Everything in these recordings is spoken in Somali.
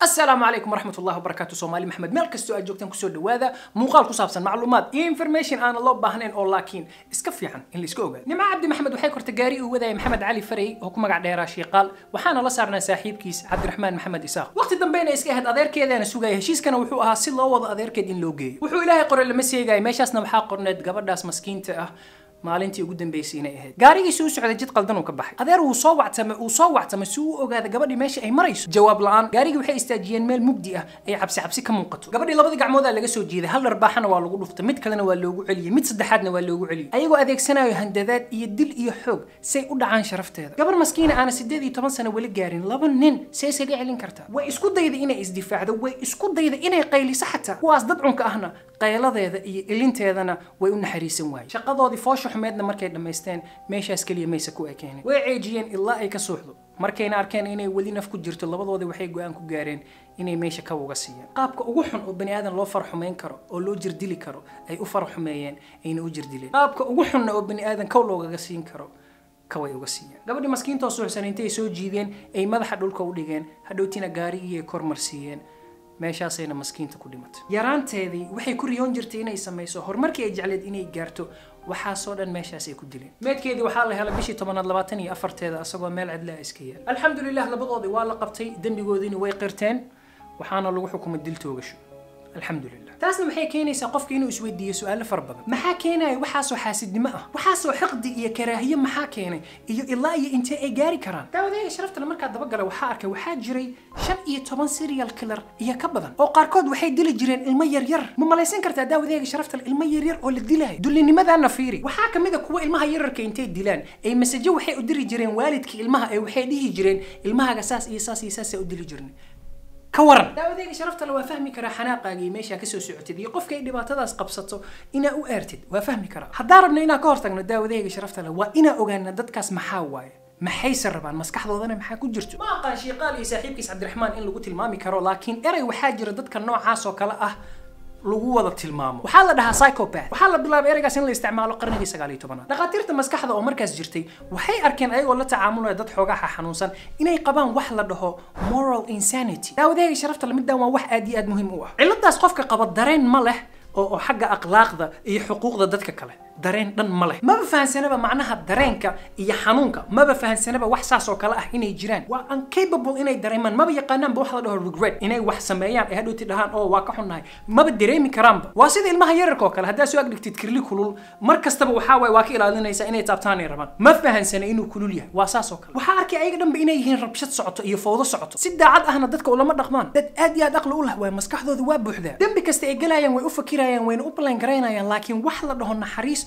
asalaamu calaykum waraxmat ullahi wabarakaatu soomaali maxmed meel kastoo aad joogtaan ku soo dhawaada muuqaal ku saabsan macluumaad iyo information aan loo baahnayn oo laakiin iska fiican in la iska ogaado. Nimco cabdi maxamed waxay korta gaari uu wadaya maxamed cali farey oo ku magac dheeraa shiiqaal waxaana la saarnaa saaxiibkiis cabdiraxmaan maxamed isaaq. Waqti dambeyna iska ahayd adeerkeedaana sugaya heshiiskana wuxuu ahaa si loo wado adeerkeed in loo geeyo. Wuxuu ilaahay qoray lama seegaya meeshaasna waxaa qorneed gabadhaas maskiinta ah maalintii ugu dambeysay inay ahayd gaarigiisi u socday jid qaldan uu ka baxay adeer wuu soo wactamay uu soo wactamay si uu ogaada gabadhii meesha ay marayso jawaab la-aan gaarigii waxay istaajiyeen meel mugdi ah ay cabsi cabsi ka muuqato gabadhii labadii gacmoodaa laga soo jeeday hal dharbaaxana waa lagu dhuftay mid kalena waa loogu celiyey mid saddexaadna waa loogu celiyey ayagoo adeegsanayo handadaad iyo dil iyo xoog say u dhacaan sharafteeda gabar maskiina aana sideed iyo toban sano weli gaarin laba nin see iskaga celin kartaa way isku dayda inay isdifaacdo way isku dayda inay qayliso xataa kuwaas dad cunka ahna qayladeeda iyo ilinteedana way u naxariisan waayeen shaqadoodii foosha xumeedna markay dhammaysteen meeshaas keliya maysa ku ekeenin. Way ceejiyeen ilaa ay ka suuxdo. Markayna arkeen inay weli naf ku jirto labadoodii waxay go'aan ku gaareen inay meesha ka uga siiyeen. Qaabka ugu xun oo bani aadan loo farxumayn karo oo loo jirdili karo ay u farxumeeyeen ayna u jirdileen. Qaabka ugu xunna oo bani aadan kow loogaga siin karo kaway uga siiyeen. Gabadhii maskiintoo suuxsan intay soo jiideen ay madaxa dhulka u dhigeen hadhowtina gaarigii kormarsiiyeen meeshaasayna maskiinta ku dhimatay yaraanteedii waxay ku riyoon jirtay inay samayso. Horumarkii ay jecleed inay gaarto وحا صودن ميشاس اي كدلين ميد كيدي وحا لها لبشي طبان ادلباتني افرتيدا اصغوا ميل عدلا اسكيا الحمد لله لبضوضي والا قبتي دنبي قوذيني ويقرتين وحانا لوحكم الدلتو وقشو الحمد لله. تاسنا محي كيني سقف كينو شوي دي سؤال فرب ما حا كيني وحاسو حاسد ما وحاسو حقد يا كراهية ما حا كيني. اي إلا اي إنت أي غاري كران. تاو دي شرفت لما كان دبا غلا وحا اركي وحا جري. شن اي تومان سيريال كيلر يا كبدن أو قاركود وحي دلي جيرين الما ير. ير مو مليسين كرتا داو دي شرفت الما ير ير أو لدلاي دولي نمدا نفيري. وحا كميدا كو الما ير ير كينتي ديلان أي مسجو وحي أدري جيرين والدك الما أي وحي دي جيرين الما غاساس اي ساس اي ساس ادلي جيرين ka waran. Daawadeega sharaftale waa fahmi karaa xanaaqaagii meeshaa ka soo socotid iyo qofka ay dhibaatadaas qabsato inaa u eertid waa fahmi karaa. Haddaan rabno inaan ka hortagno daawadeega sharaftale waa inaa ogaana dadkaas maxaa waaye? Maxayse rabaan? Maskaxdoodana maxaa ku jirto? Ma aqaan shiiqaal iyo saaxiibkiis cabdiraxmaan in lagu tilmaami karo laakiin erey waxaa jira dadka noocaas oo kale ah lagu wada tilmaamo waxaa la dhahaa psychopath waxaa la bilaabay ereygaas in la isticmaalo qarnigii sagaal iyo tobanaad dhakhaatiirta maskaxda oo markaas jirtay waxay arkeen ayagoo la tacaamulaya dad xoogaha xanuunsan inay qabaan wax la dhaho moral insanity daawadeega sharafta lamiddan waa wax aad iyo aad muhiim u ah cilladaas qofka qaba dareen ma leh oo xagga akhlaaqda iyo xuquuqda dadka kale dareen dhan ma leh. Maba fahansanaba macnaha dareenka iyo xanuunka. Maba fahansanaba wax saas oo kale ah inay jiraan. Waa uncapable inay dareemaan. Maba yaqaanaanba wax la dhaho regret inay wax sameeyaan ay hadhowti dhahaan oo waa ka xunnahay. Maba dareemi karaanba. Waa sida ilmaha yararka oo kale haddaa soo agdhigtid kirli kulul mar kastaba waxaa waay waa ka ilaalinaysa inay taabtaan ay rabaan. Ma fahansana inuu kulul yahay. Waa saas oo kale. Waxaa arkay ayaga dhanba inay yihiin rabshad socoto iyo fowdo socoto. Si daacad ahna dadka ulama dhaqmaan. Dad aad iyo aad aqli u lah waay maskaxdooda waa buuxdaa. Dembi kasta ay galayaan way u fakirayaan wayna u balan garaynayaan laakiin wax la dhaho naxariis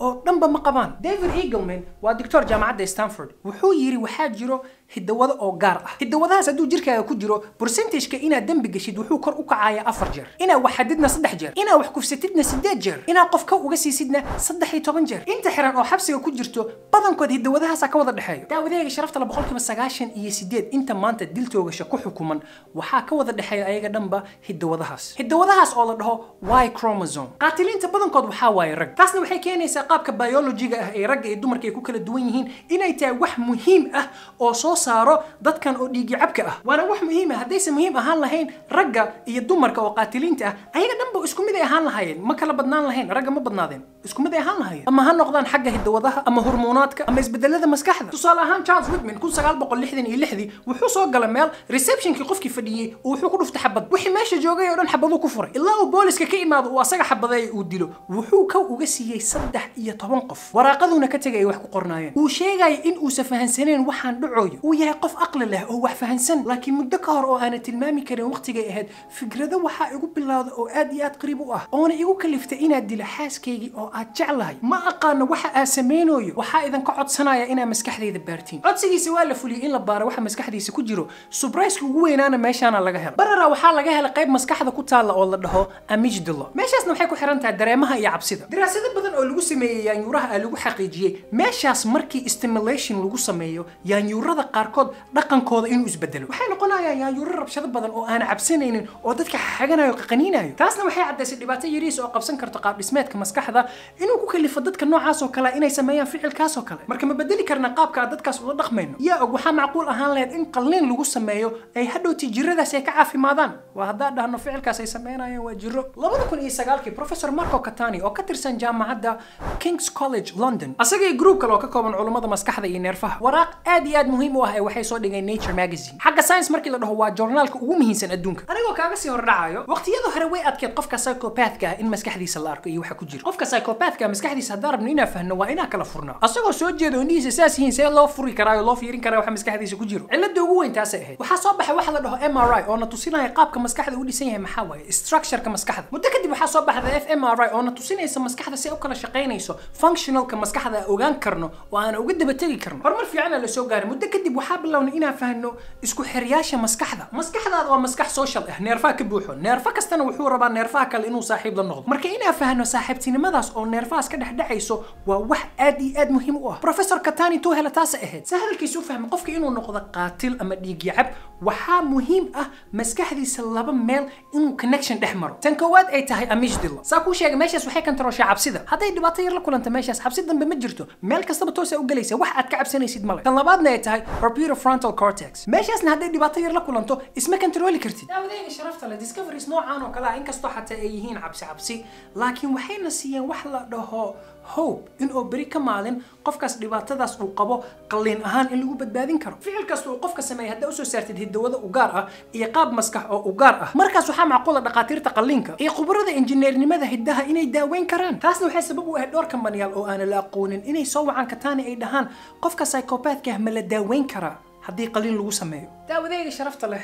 oo dhanba ma qabaan david eagleman waa doctor jaamacadda stanford wuxuu yidhi waxaa jiro hidawado oo gaar ah hidawadahaas hadduu jirkaaga ku jiro percentageka inaad dembi geshid wuxuu kor u kacayaa afar jeer inaad wax xadidna saddex jeer inaad wax kufsatidna sideed jeer inaad qof ka uga siisidna saddex iyo toban jeer inta xiran oo xabsiga ku jirto badankood hidawadahaasaa ka wada dhexeeyo daawadeega sharafta la boqolkiiba sagaashan iyo sideed inta maanta dil toogasha ku xukuman waxaa ka wada dhexeeya ayaga dhanba hidawadahaas hidawadahaas oo la dhaho y chromosome qaatiliinta badankood waxaa waaye rag taasna waxay keenaysaa qaabka biologiga ah ee ragga iyo dumarka ay ku kala duwan yihiin inay tahay wax muhiim ah oo soo saaro dadkan oo dhiigi cabka ah. Waana wax muhiim ah. Haddaysan muhiim ahaan lahayn ragga iyo dumarka oo qaatiliinta ah ayaga dhanba isku ahaan lahaayeen. Ma kala badnaan lahayn ragga ma badnaadeen. Isku mid ahaan lahaayeen. Ama ha noqdaan xagga hidawadaha ama hormoonaadka ama isbedelada maskaxda. Tusaale ahaan charles whitman kun sagaal boqol lixdan iyo lixdii wuxuu soo gala meel receptionkii qofkii fadhiyey uu wuxuu ku dhuftay xabad. Wixii meesha joogay oo dhan xabaduu ku furay. Ilaa uu booliska ka imaado uu asaga xabadeeya uu dilo wuxuu ka uga siiyey saddex iyo toban qof waraaqaduuna ka tegay ay wax ku qornaayeen uu sheegaya in uusa fahansaneen waxaan dhacooyo uu yahay qof aqli leh oo wax fahansan laakiin muddo ka hor oo aana tilmaami karin waqtigay ahayd fikrado waxaa igu bilowda oo aad iyo aad qariib u ah oona igu kaliftay inaad dilo xaaskaygii oo aad jeclahay ma aqaano waxa aad samaynayo waxaa idinka codsanaya inaad maskaxdayda baartiin codsigiisa waa la fuliyey in la baaro waxa maskaxdiisa ku jiro subrayska ugu weynaana meeshaana laga helo barara waxaa laga helay qayb maskaxda ku taalla oo la dhaho amigdalo meeshaasna waxay ku xiran tahay dareemaha iyo cabsida daraasado badan oo lagu sameeyey sameeyey yaanyuuraha aa lagu xaqiijiyey. Meeshaas markii stimulation lagu sameeyo yaanyuurada qaarkood dhaqankooda inuu isbedelo waxay noqonayaan yaanyuuro rabshado badan oo aan cabsanaynin oo dadka xaganayo qaqaniinayo taasna waxay caddaysay dhibaato yariis oo qabsan karto qaab dhismeedka maskaxda inuu ku kalifo dadka noocaas oo kale inay sameeyaan ficilkaas oo kale. Marka ma bedeli karna qaabka dadkaas ula dhaqmayno? Yaa og waxaa macquul ahaan lahayd in qalliin lagu sameeyo ay hadhowti jiradaas ay ka caafimaadaan. Waa haddaan dhahno ficilkaas ay sameynayaan waa jiro labada kun iyo sagaalkii professor marco catani oo ka tirsan jaamacadda kings college london. Asagii group kale oo ka kooban culummada maskaxda iyo neerfaha waraaq aad iyo aad muhiim u ah ee waxay soo dhigeen nature magazine. Xagga science markii la dhaho waa joornaalka ugu muhiimsan adduunka. Anigoo kaaga sii hordhacayo waqtiyada hore way adkeed qofka psychopathka ah in maskaxdiisa la arko iyo waxa ku jira. Qofka psychopathka maskaxdiisa haddaan rabno inaan fahno waa inaan kala furnaa. Asagoo soo jeeda indhihiisa saas yihiin see loo furi karaa oo loo fiirin karaa waxa maskaxdiisa ku jiro. Cilada ugu weyn taasay ahayd. Waxaa soo baxay waxa la dhaho MRI oo na tusinaya qaabka maskaxda u dhisan yahay maxaa waaye? Structureka maskaxda. Muddo kadib waxaa soo baxday fMRI oo na tusinaysa maskaxda si ay u kala shaqaynayso مهيسو فانكشنال كما سكحدا أوغان كرنو وأنا اوغد بتغي كرنو. هرمر في عنا اللي سو قاري مدى كدب وحاب الله ونا فهنو اسكو حرياشة مسكحدا مسكحدا دا مسكح سوشال آه نيرفاك بوحو. نيرفاك استنا وحو ربان نيرفاك لإنو صاحب للنغض مركا إنا فهنو صاحبتي نمداس أو نيرفاس كدح دعيسو ووح أدي أد مهم أوه. بروفيسور كتاني تو هلا تاسا إهد. سهل الكيسو فهم قفك إنو نقضة قاتل أما ديق يعب وحا مهم أه مسكح دي سلابا ميل إنو كونكشن دحمر تنكواد أي تهي ساكو شيء ماشي سوحي كنترو شعب سيدا. هذا يدباتي la kulanta meeshaas cabsi dambe ma jirto. Meel kastaba toosa u gelaysa wax aad ka cabsanaysid male tan labaadna ay tahay orbitofrontal cortex. Meeshaasna hadday dhibaato yar la kulanto isma kantarooli kartid. Daawadayga sharafta leh discoveries noocaan oo kale ah inkastoo xataa ay yihiin cabsi cabsi. Laakiin waxayna siiyeen wax la dhaho hope in oo beri ka maalin qofkaas dhibaatadaas uu qabo qalliin ahaan in lagu badbaadin karo. Ficil kasta uu qofka sameeya haddaa u soo saartid hidawada u gaar ah iyo qaab maskax oo u gaar ah. Markaas waxaa macquula dhakhaatiirta qalliinka iyo khubarada injineernimada hiddaha inay daaweyn karaan. Taasna waxay sabab u ahayd dhowr kambaniyaal oo aana la aqoonin. Inay soo wacan kataani ay dhahaan qofka psychopathka ah ma la daaweyn karaa? Haddii qalliin lagu sameeyo. Daawadayga sharafta leh.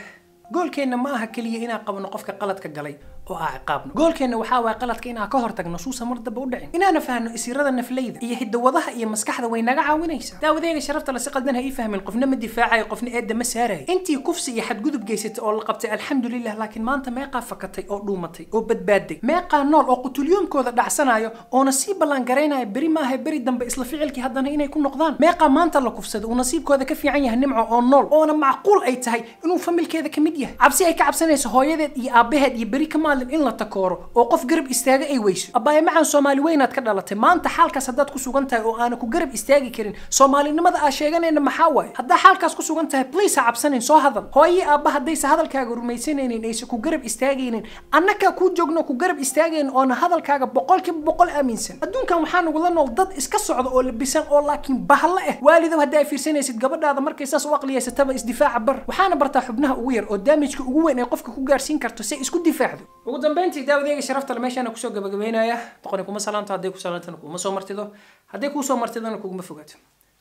Goolkeenna ma aha keliya inaan qabno qofka qaladka galay oo aa ciqaabno goolkeenna waxaa waaya qaladka inaan ka hortagno suusa mar damba u dhicin inaana fahno isirada nafleyda iyo hidawadaha iyo maskaxda way naga caawinaysaa daawadeega sharafta la si qaldan ha ii fahmin qofna ma difaacayo qofna eedda ma saarayo intii kufsi iyo xadgudub geysatay oo la qabtay alxamdulilah laakiin maanta meeqaa fakatay oo dhuumatay oo badbaaday meeqaa nool oo qutuliyoonkooda dhacsanayo oona sii ballangaraynayo beri maaha beri dambe isla ficilkii haddana inay ku noqdaan meeqaa maanta la kufsaday uu nasiibkooda ka fiican yahay nimco oo nool oona macquul ay tahay inuu familkeeda ka mid yahay cabsi ay ka cabsanayso hooyadeed iyo aabaheed iyo beri ka maalin in la takooro oo qof garab istaaga ay weyso. Abaaye macaan soomaali weynaad ka dhalatay. Maanta xaalkaas haddaad ku sugan tahay oo aana ku garab istaagi karin soomaalinimada aa sheeganayna maxaa waaye? Haddaa xaalkaas ku sugan tahay please ha cabsanin soo hadal. Hooye aabba haddaysa hadalkaaga rumaysanaynin aysa ku garab istaagaynin annakaa kuu joogno ku garab istaagayn oona hadalkaaga boqolkiiba boqol aaminsan. Adduunkan waxaa nagula nool dad iska socda oo labisan oo laakiin bahlo ah waalidow haddaa ay fiirsanaysid gabadhaada markay saas u aqliyaysataba isdifaaca bar. Waxaana bartaa xubnaha ugu yar oo daamijka ugu weyn ee qofka ku gaarsiin karto si ay isku difaacdo ugu dambeyntii daawadeega sharafta le meeshaana ku soo gabagabeynaya boqoni kuma salaamto hadday ku salaantana kuma soo martido. Hadday kuu soo martidana kuguma fogaato.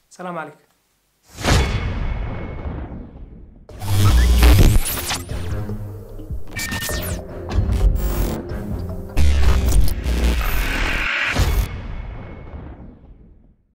Salaamu calaykum